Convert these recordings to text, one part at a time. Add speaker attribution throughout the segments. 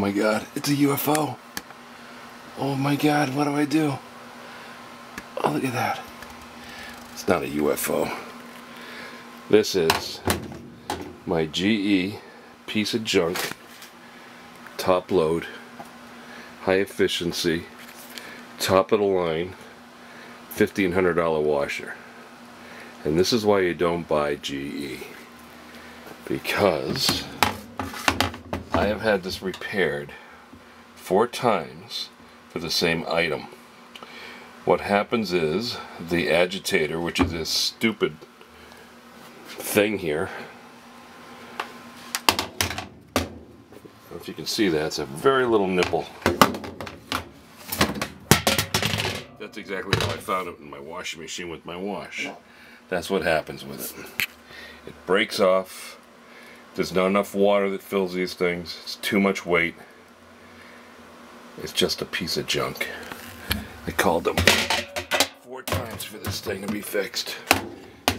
Speaker 1: Oh my god, it's a UFO. Oh my god, what do I do? Oh, look at that. It's not a UFO. This is my GE piece of junk, top load, high efficiency, top of the line, $1,500 washer. And this is why you don't buy GE. Because I have had this repaired four times for the same item. What happens is the agitator, which is this stupid thing here, if you can see that, it's a very little nipple. That's exactly how I found it in my washing machine with my wash. That's what happens with it. It breaks off, there's not enough water that fills these things. It's too much weight. It's just a piece of junk. I called them four times for this thing to be fixed.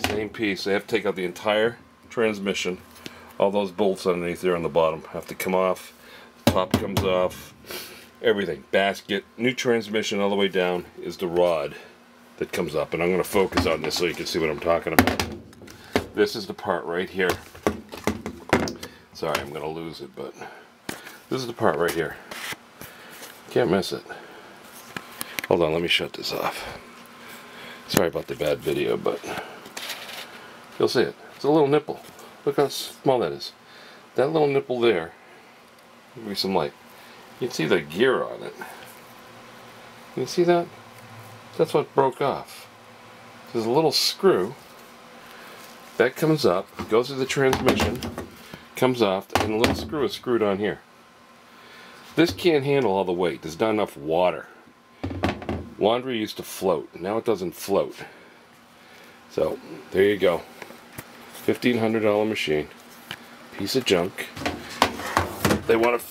Speaker 1: Same piece. They have to take out the entire transmission. All those bolts underneath there on the bottom have to come off. Top comes off. Everything. Basket. New transmission all the way down is the rod that comes up. And I'm going to focus on this so you can see what I'm talking about. This is the part right here Sorry, I'm going to lose it, but this is the part right here. Can't miss it. Hold on, let me shut this off. Sorry about the bad video, but you'll see it. It's a little nipple. Look how small that is. That little nipple there, give me some light. You can see the gear on it. You see that? That's what broke off. There's a little screw that comes up, goes to the transmission, comes off and the little screw is screwed on here. This can't handle all the weight. There's not enough water. Laundry used to float. Now it doesn't float. So, there you go. $1,500 machine. Piece of junk. They want to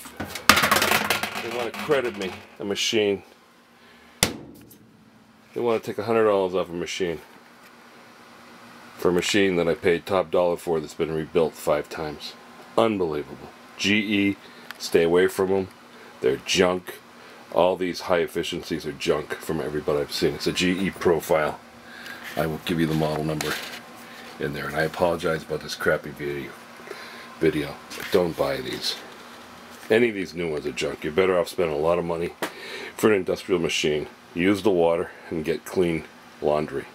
Speaker 1: they want to credit me a machine. They want to take $100 off a machine. For a machine that I paid top dollar for that's been rebuilt five times. Unbelievable. GE, stay away from them. They're junk. All these high efficiencies are junk from everybody I've seen. It's a GE profile. I will give you the model number in there. And I apologize about this crappy video. Video. Don't buy these. Any of these new ones are junk. You're better off spending a lot of money for an industrial machine. Use the water and get clean laundry.